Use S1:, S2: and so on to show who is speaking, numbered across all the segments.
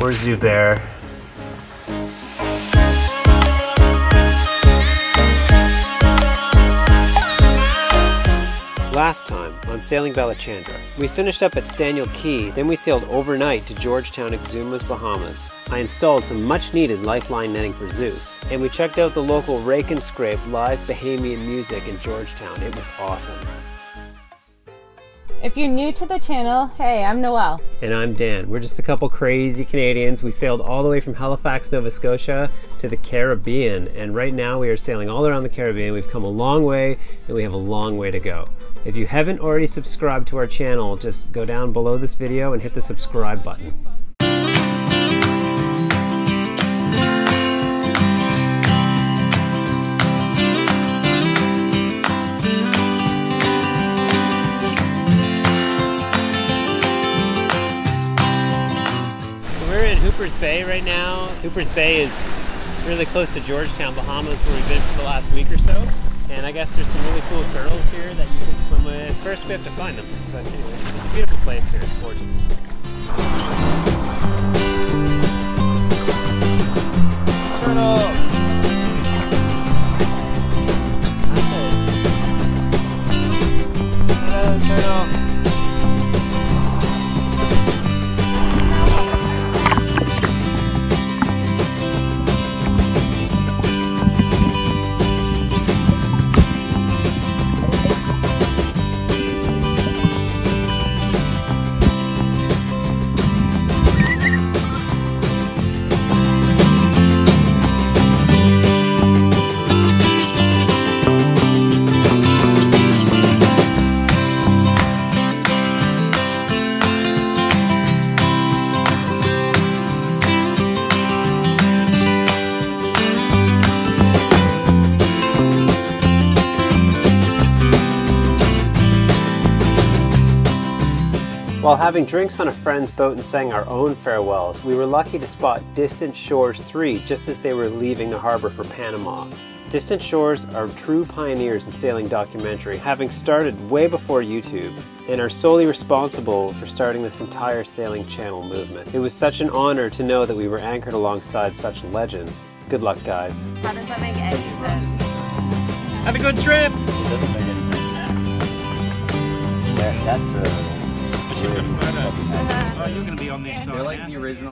S1: We're Zubair. Last time on Sailing Balachandra, we finished up at Staniel Cay, then we sailed overnight to Georgetown Exumas, Bahamas. I installed some much needed lifeline netting for Zeus, and we checked out the local Rake and Scrape live Bahamian music in Georgetown. It was awesome.
S2: If you're new to the channel, hey, I'm Nawal.
S1: And I'm Dan. We're just a couple crazy Canadians. We sailed all the way from Halifax, Nova Scotia to the Caribbean. And right now we are sailing all around the Caribbean. We've come a long way and we have a long way to go. If you haven't already subscribed to our channel, just go down below this video and hit the subscribe button. Hooper's Bay right now. Hooper's Bay is really close to Georgetown, Bahamas, where we've been for the last week or so. And I guess there's some really cool turtles here that you can swim with. First, we have to find them. But anyway, it's a beautiful place here. It's gorgeous. While having drinks on a friend's boat and saying our own farewells, we were lucky to spot Distant Shores 3 just as they were leaving the harbor for Panama. Distant Shores are true pioneers in sailing documentary, having started way before YouTube, and are solely responsible for starting this entire sailing channel movement. It was such an honor to know that we were anchored alongside such legends. Good luck, guys.
S2: How does that make any sense?
S1: Have a good trip!
S3: It doesn't make any sense. That, that's uh, weird.
S4: Oh, you're going to be on this
S3: They're like the original.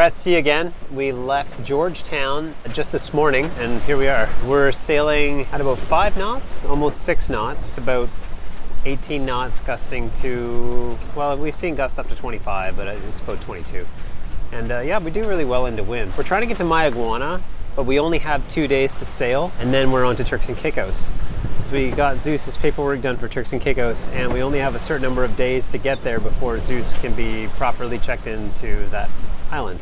S1: We're at sea again. We left Georgetown just this morning and here we are. We're sailing at about five knots, almost six knots. It's about 18 knots gusting to, well, we've seen gusts up to 25, but it's about 22. And uh, yeah, we do really well into wind. We're trying to get to Mayaguana, but we only have two days to sail and then we're on to Turks and Caicos. We got Zeus's paperwork done for Turks and Caicos and we only have a certain number of days to get there before Zeus can be properly checked into that island.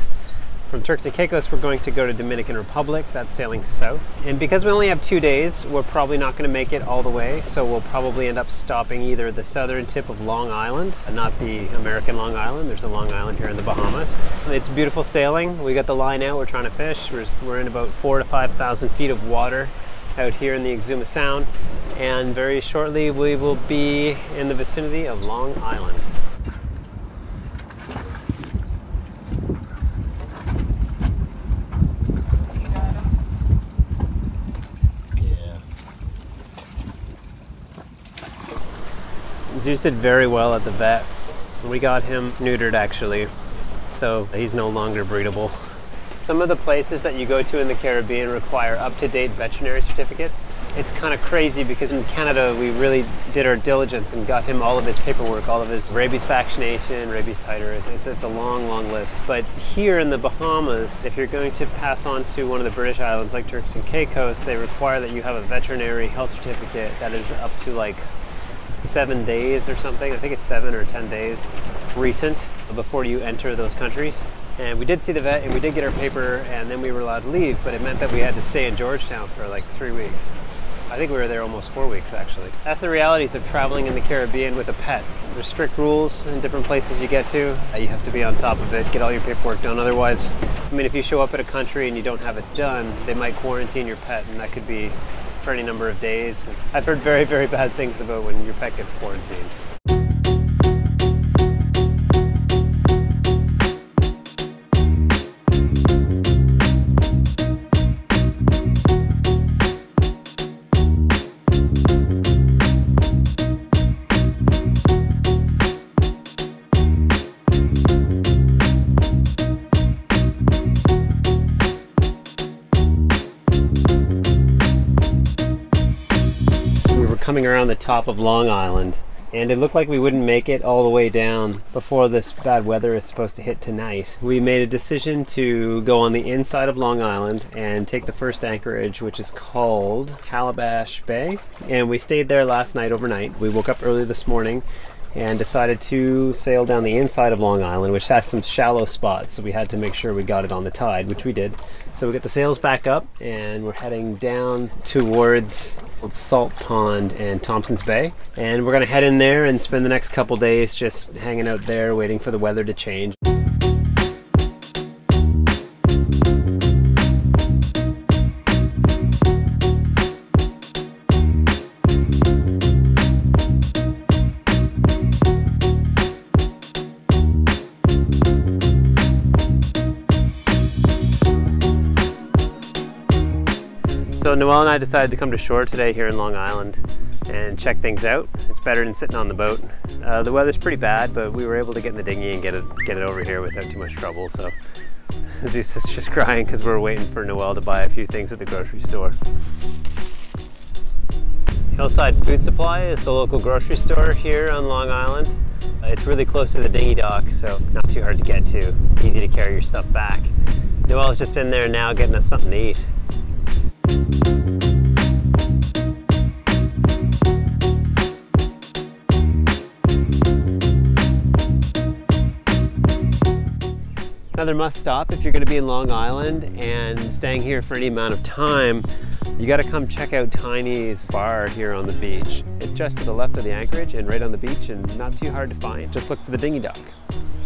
S1: From Turks and Caicos, we're going to go to Dominican Republic. That's sailing south. And because we only have two days, we're probably not going to make it all the way. So we'll probably end up stopping either the southern tip of Long Island, not the American Long Island. There's a Long Island here in the Bahamas. It's beautiful sailing. We got the line out. We're trying to fish. We're, we're in about four to 5,000 feet of water out here in the Exuma Sound. And very shortly, we will be in the vicinity of Long Island. Zeus did very well at the vet. We got him neutered actually, so he's no longer breedable. Some of the places that you go to in the Caribbean require up-to-date veterinary certificates. It's kind of crazy because in Canada we really did our diligence and got him all of his paperwork, all of his rabies vaccination, rabies titer. It's, it's a long, long list. But here in the Bahamas, if you're going to pass on to one of the British islands like Turks and Caicos, they require that you have a veterinary health certificate that is up to like seven days or something. I think it's seven or ten days recent before you enter those countries. And we did see the vet and we did get our paper and then we were allowed to leave, but it meant that we had to stay in Georgetown for like three weeks. I think we were there almost four weeks actually. That's the realities of traveling in the Caribbean with a pet. There's strict rules in different places you get to. You have to be on top of it, get all your paperwork done. Otherwise, I mean, if you show up at a country and you don't have it done, they might quarantine your pet and that could be for any number of days. I've heard very, very bad things about when your pet gets quarantined. Coming around the top of Long Island and it looked like we wouldn't make it all the way down before this bad weather is supposed to hit tonight. We made a decision to go on the inside of Long Island and take the first anchorage, which is called Calabash Bay. And we stayed there last night overnight. We woke up early this morning and decided to sail down the inside of Long Island, which has some shallow spots. So we had to make sure we got it on the tide, which we did. So we got the sails back up and we're heading down towards Salt Pond and Thompson's Bay. And we're gonna head in there and spend the next couple days just hanging out there, waiting for the weather to change. So Nawal and I decided to come to shore today here in Long Island and check things out. It's better than sitting on the boat. Uh, the weather's pretty bad, but we were able to get in the dinghy and get it get it over here without too much trouble. So Zeus is just crying because we're waiting for Nawal to buy a few things at the grocery store. Hillside Food Supply is the local grocery store here on Long Island. Uh, It's really close to the dinghy dock, so not too hard to get to. Easy to carry your stuff back. Nawal's just in there now getting us something to eat. Another must stop if you're going to be in Long Island and staying here for any amount of time, you got to come check out Tiny's bar here on the beach. It's just to the left of the anchorage and right on the beach and not too hard to find. Just look for the dinghy dock.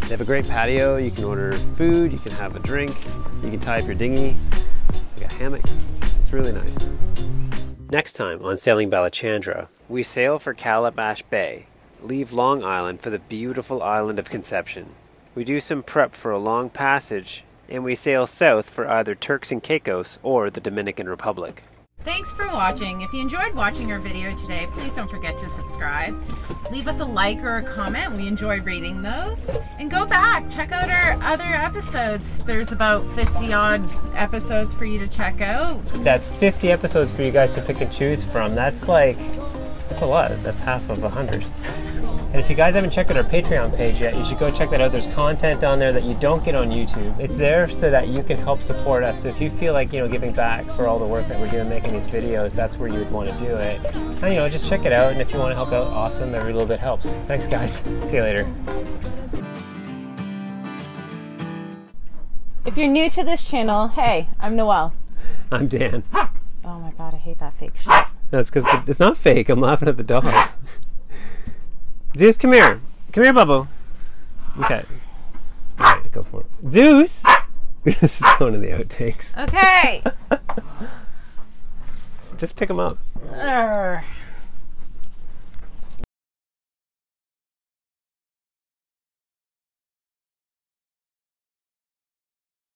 S1: They have a great patio. You can order food, you can have a drink, you can tie up your dinghy. They got hammocks. It's really nice. Next time on Sailing Balachandra, we sail for Calabash Bay, leave Long Island for the beautiful island of Conception. We do some prep for a long passage, and we sail south for either Turks and Caicos or the Dominican Republic.
S2: Thanks for watching. If you enjoyed watching our video today, please don't forget to subscribe. Leave us a like or a comment. We enjoy reading those. And go back, check out our other episodes. There's about 50 odd episodes for you to check out.
S1: That's 50 episodes for you guys to pick and choose from. That's like, that's a lot. That's half of a 100. And if you guys haven't checked out our Patreon page yet, you should go check that out. There's content on there that you don't get on YouTube. It's there so that you can help support us. So if you feel like, you know, giving back for all the work that we're doing making these videos, that's where you would want to do it. And, you know, just check it out. And if you want to help out, awesome. Every little bit helps. Thanks, guys. See you later.
S2: If you're new to this channel, hey, I'm Nawal.
S1: I'm Dan.
S2: Oh my god, I hate that fake shit.
S1: That's because it's not fake. I'm laughing at the dog. Zeus, come here. Come here, Bubble. Okay. All right, go for it. Zeus! this is one of the outtakes.
S2: Okay.
S1: Just pick him up.
S2: Urgh.